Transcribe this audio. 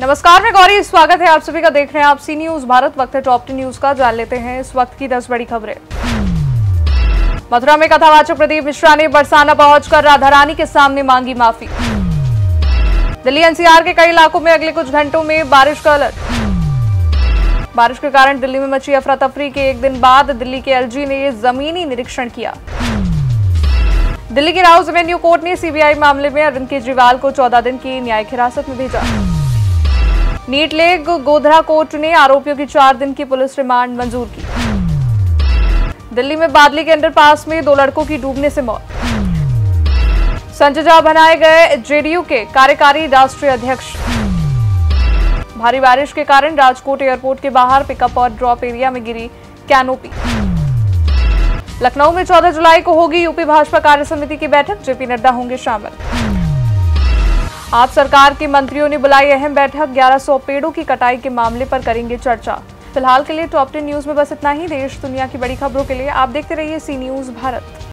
नमस्कार, मैं गौरी, स्वागत है आप सभी का। देख रहे हैं आप सी न्यूज़, भारत वक्त है टॉप न्यूज़ का। जान लेते हैं इस वक्त की दस बड़ी खबरें। मथुरा में कथावाचक प्रदीप मिश्रा ने बरसाना पहुंचकर राधा रानी के सामने मांगी माफ़ी। दिल्ली एनसीआर के कई इलाकों में अगले कुछ घंटों में बारिश का अलर्ट। बारिश के कारण दिल्ली में मची अफरा तफरी के एक दिन बाद दिल्ली के एलजी ने जमीनी निरीक्षण किया। दिल्ली की राउस एवेन्यू कोर्ट ने सीबीआई मामले में अरविंद केजरीवाल को 14 दिन की न्यायिक हिरासत में भेजा। नीट लेग गोधरा कोर्ट ने आरोपियों की चार दिन की पुलिस रिमांड मंजूर की। दिल्ली में बादली के अंडरपास में दो लड़कों की डूबने से मौत। संजय झा बनाए गए जेडीयू के कार्यकारी राष्ट्रीय अध्यक्ष। भारी बारिश के कारण राजकोट एयरपोर्ट के बाहर पिकअप और ड्रॉप एरिया में गिरी कैनोपी। लखनऊ में 14 जुलाई को होगी यूपी भाजपा कार्य समिति की बैठक, जेपी नड्डा होंगे शामिल। आप सरकार के मंत्रियों ने बुलाई अहम बैठक 1100 पेड़ों की कटाई के मामले पर करेंगे चर्चा। फ़िलहाल के लिए टॉप टेन न्यूज़ में बस इतना ही। देश दुनिया की बड़ी खबरों के लिए आप देखते रहिए सी न्यूज़ भारत।